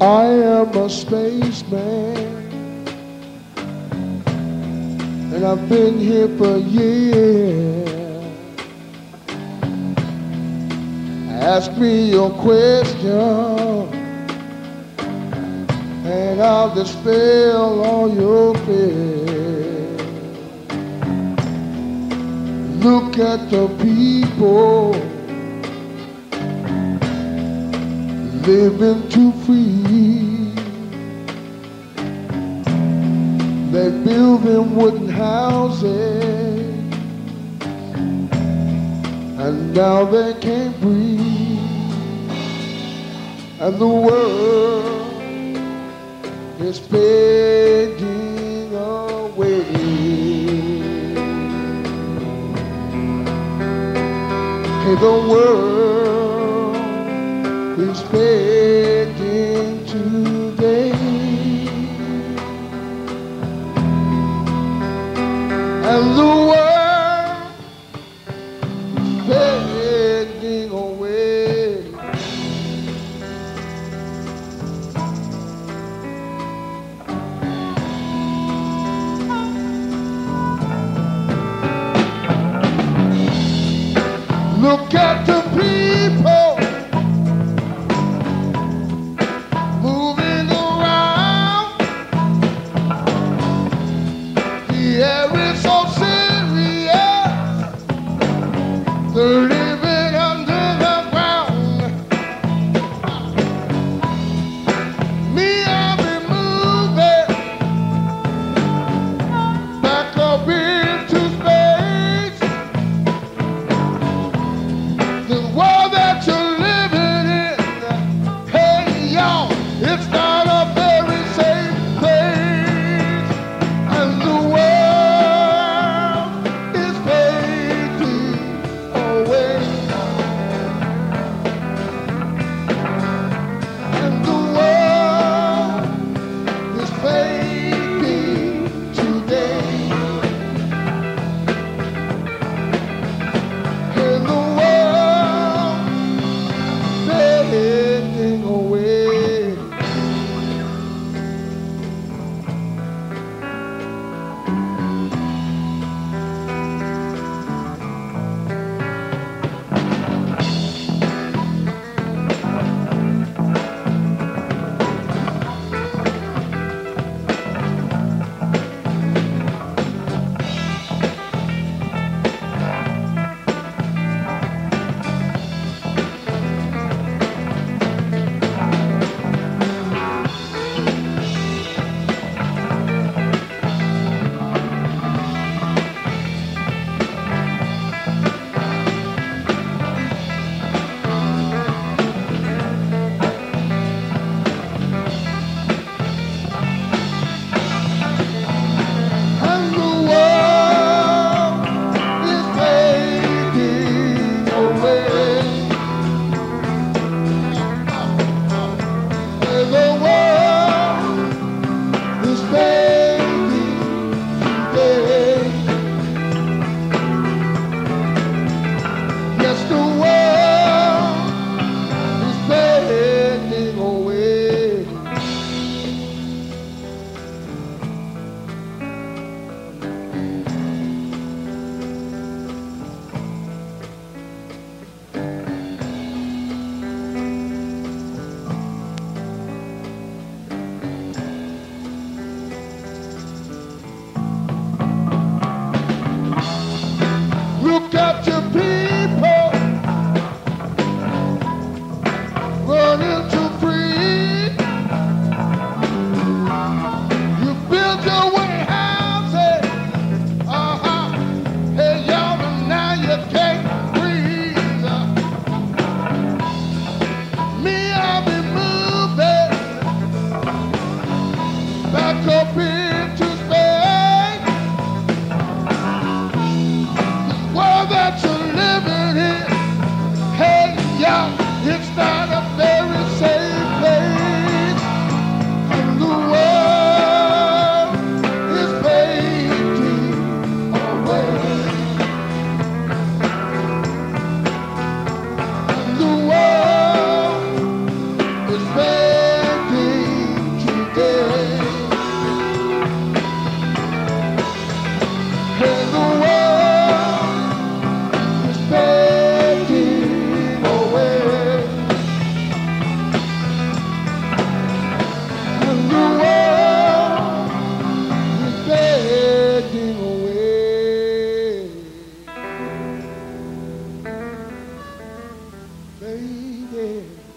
I am a spaceman. And I've been here for years. Ask me your question. And I'll dispel all your fears. Look at the people living too free. They build them wooden houses, and now they can't breathe. And the world is fading away. Hey, the world Look at the people moving around. The air is so serious. The yeah.